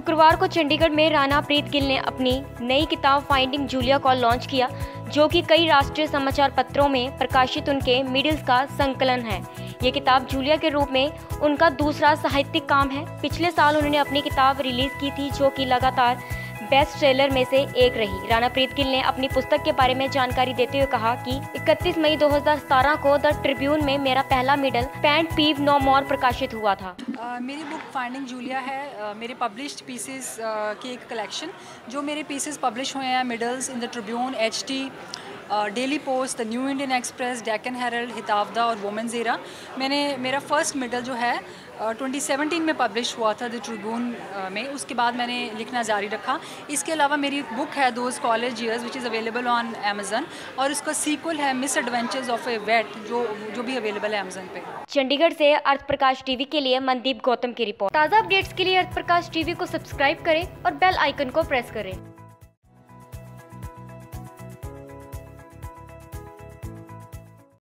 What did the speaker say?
शुक्रवार को चंडीगढ़ में राणा प्रीत गिल ने अपनी नई किताब फाइंडिंग जूलिया को लॉन्च किया, जो कि कई राष्ट्रीय समाचार पत्रों में प्रकाशित उनके मिडिल्स का संकलन है। ये किताब जूलिया के रूप में उनका दूसरा साहित्यिक काम है। पिछले साल उन्होंने अपनी किताब रिलीज़ की थी, जो कि लगातार बेस्ट ट्रेलर में से एक रही। राणा प्रीत गिल ने अपनी पुस्तक के बारे में जानकारी देते हुए कहा कि 31 मई 2017 को द ट्रिब्यून में मेरा पहला middle pant peeve no more प्रकाशित हुआ था। uh, मेरी बुक फाइंडिंग जूलिया है। uh, मेरे पब्लिश्ड पीसेस uh, की एक कलेक्शन जो मेरे पीसेस पब्लिश हुए हैं middles in the Tribune H T daily post the new Indian express Deccan herald Hitavada और वोमेन ज़ीरा मैंने, मेरा फ़र्स्ट मेडल जो है ट्वेंटी सेवनटीन में पब्लिश हुआ था द ट्रिब्यून में. उसके बाद मैंने लिखना जारी रखा. इसके अलावा मेरी बुक है those college years which is available on Amazon और उसका सीक्वल है misadventures of a wait जो जो भी अवेलेबल है अमेजन पे. चंडीगढ़ से अर्थ प्रकाश टीवी के लिए मनदीप गौतम की रिपोर्ट. ताज़ा अपडेट्स के लिए अर्थ प्रकाश टीवी को सब्सक्राइब करें और बेल आइकन को प्रेस करें.